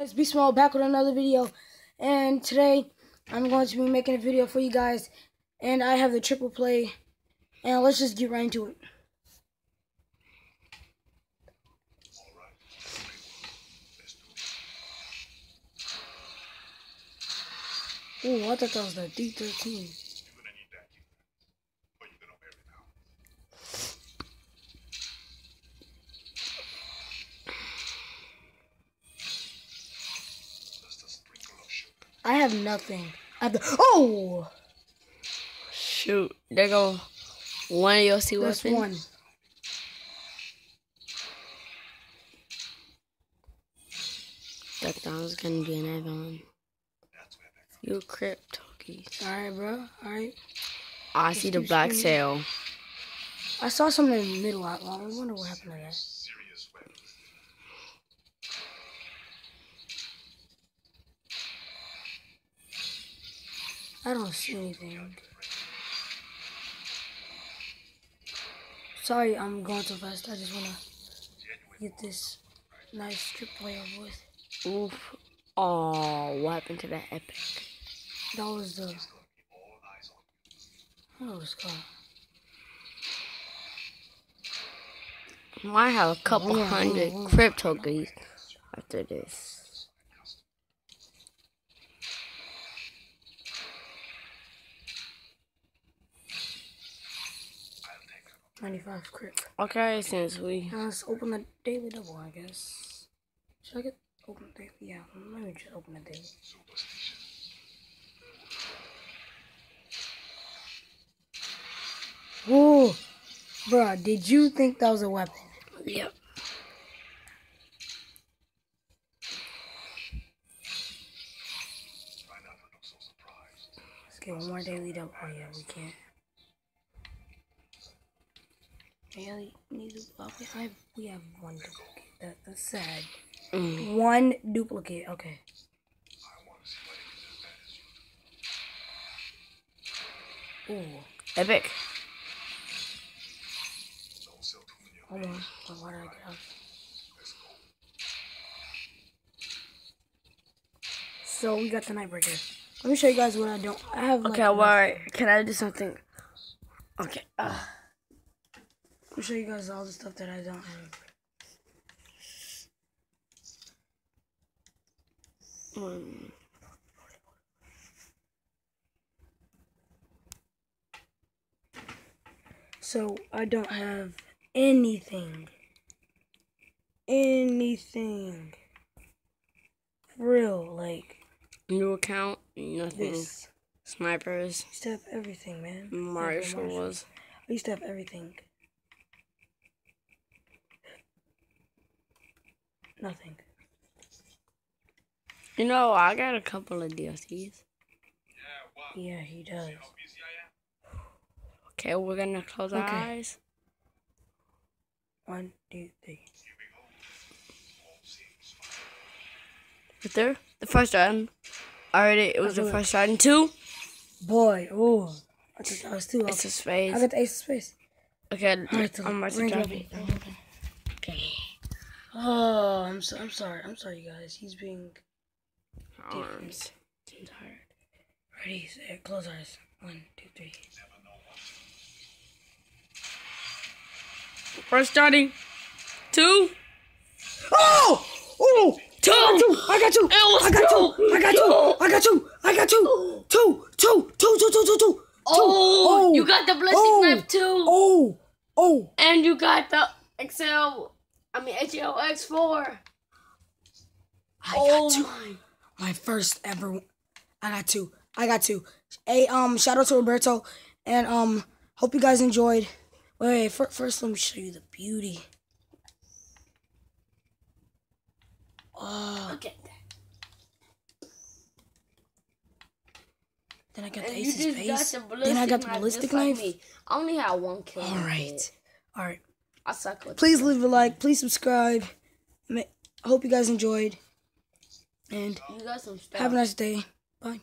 It's Be Small back with another video, and today I'm going to be making a video for you guys, and I have the triple play, and let's just get right into it. Ooh, I thought that was the D13. I have nothing. I have the oh shoot! There go one of your C That's one. That was gonna be an Avon. You talkies. Alright, bro. Alright. I see the black sail. I saw something in the middle. I wonder what happened to that. I don't see anything. Sorry, I'm going too fast. I just wanna get this nice triple play over with. Oof. Oh, what happened to that epic? That was the. What was called? Might have a couple hundred crypto keys after this. 95 crit. Okay, since we... Now let's open the daily double, I guess. Should I get open the daily? Yeah, let me just open the daily. Whoa! Bruh, did you think that was a weapon? Yep. Let's get one more daily double. Oh yeah, we can't. Haley needs a we have we have one duplicate. That, that's sad. Mm. One duplicate. Okay. Ooh, epic. Hold on. Why did I get out? So we got the Nightbreaker. Let me show you guys what I don't. I have. Okay, like, well, can I do something? Okay. Uh. I'll show you guys all the stuff that I don't have. Um, so I don't have anything. Anything. Real, like. New account, nothing. This. Snipers. I used to have everything, man. Marshall was. I used to have everything. Nothing. You know, I got a couple of DLCs. Yeah, he does. Okay, we're gonna close okay. our eyes. One, two, three. Right there, the first item. Already, it was the first item. Two. Boy, oh, I thought that was two. It's a space. I got the ace of space. Okay, I'm about to drop it. Okay. Oh, I'm so, I'm sorry. I'm sorry, guys. He's being arms. Too tired. Ready, set, close eyes. One, two, three. First starting. Two. Oh! Oh! Two. I got two. I got two. I got two. I got two. I got two. Two. Two. Two. Two. Two. Two. Two. Oh, oh, you got the ballistic oh, knife too. Oh. Oh. And you got the Excel I mean HLX4. I oh got two. My. my first ever. I got two. I got two. A um, shout out to Roberto, and um, hope you guys enjoyed. Wait, wait first, let me show you the beauty. Oh. Look at that. Then I got and the ace of. The then I got the ballistic knife. Like I only had one kill. All right. All right. I suck with Please leave a like. Please subscribe. I hope you guys enjoyed. And have a nice day. Bye.